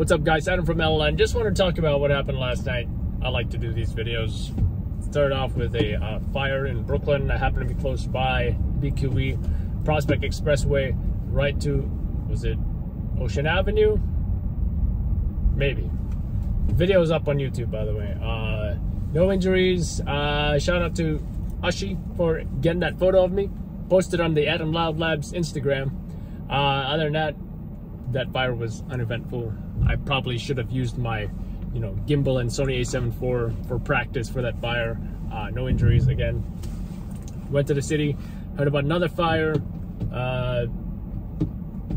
What's up guys, Adam from LN. Just want to talk about what happened last night. I like to do these videos. Start off with a uh, fire in Brooklyn. I happen to be close by BQE, Prospect Expressway, right to, was it Ocean Avenue? Maybe. Video is up on YouTube, by the way. Uh, no injuries. Uh, shout out to Ushi for getting that photo of me. Posted on the Adam Loud Labs Instagram. Uh, other than that, that fire was uneventful. I probably should have used my, you know, gimbal and Sony a7 IV for practice for that fire. Uh, no injuries again. Went to the city, heard about another fire. Uh,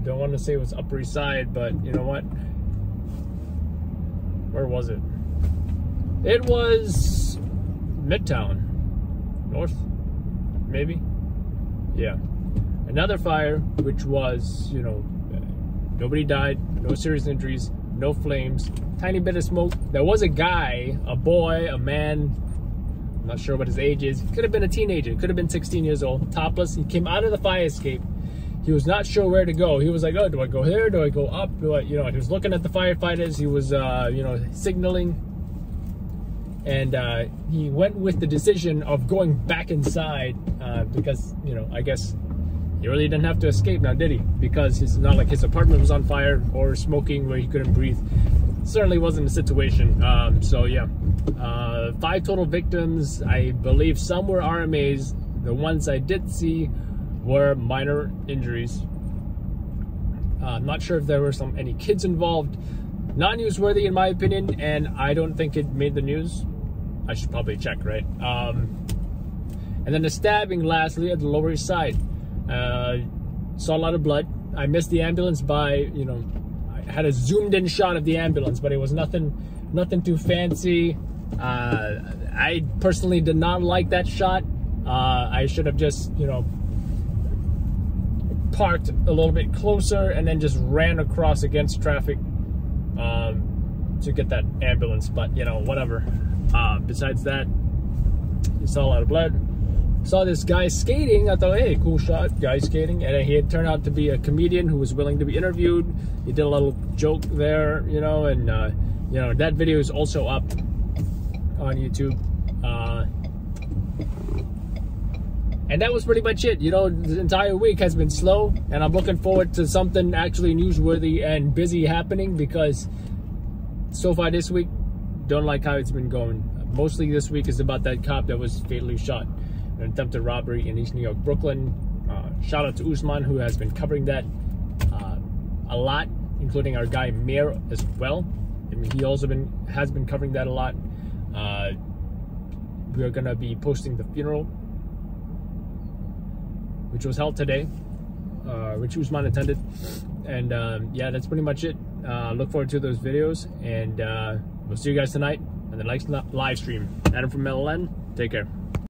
don't want to say it was Upper East Side, but you know what? Where was it? It was Midtown, North, maybe. Yeah, another fire, which was you know Nobody died, no serious injuries, no flames, tiny bit of smoke. There was a guy, a boy, a man, I'm not sure what his age is. Could have been a teenager, could have been 16 years old, topless. He came out of the fire escape. He was not sure where to go. He was like, oh, do I go here? Do I go up? Do I, you know, he was looking at the firefighters. He was, uh, you know, signaling. And uh, he went with the decision of going back inside uh, because, you know, I guess he really didn't have to escape now, did he? Because it's not like his apartment was on fire or smoking where he couldn't breathe. Certainly wasn't a situation. Um, so yeah, uh, five total victims. I believe some were RMAs. The ones I did see were minor injuries. Uh, I'm not sure if there were some any kids involved. Not newsworthy in my opinion, and I don't think it made the news. I should probably check, right? Um, and then the stabbing lastly at the Lower East Side. Uh, saw a lot of blood. I missed the ambulance by, you know, I had a zoomed in shot of the ambulance, but it was nothing, nothing too fancy. Uh, I personally did not like that shot. Uh, I should have just, you know, parked a little bit closer and then just ran across against traffic um, to get that ambulance. But, you know, whatever. Uh, besides that, you saw a lot of blood saw this guy skating. I thought, hey, cool shot, guy skating. And he had turned out to be a comedian who was willing to be interviewed. He did a little joke there, you know, and, uh, you know, that video is also up on YouTube. Uh, and that was pretty much it. You know, the entire week has been slow, and I'm looking forward to something actually newsworthy and busy happening because so far this week, don't like how it's been going. Mostly this week is about that cop that was fatally shot an attempted robbery in East New York, Brooklyn. Uh, shout out to Usman, who has been covering that uh, a lot, including our guy Mir as well. I mean, he also been has been covering that a lot. Uh, we are gonna be posting the funeral, which was held today, uh, which Usman attended, and um, yeah, that's pretty much it. Uh, look forward to those videos, and uh, we'll see you guys tonight on the next live stream. Adam from LN. Take care.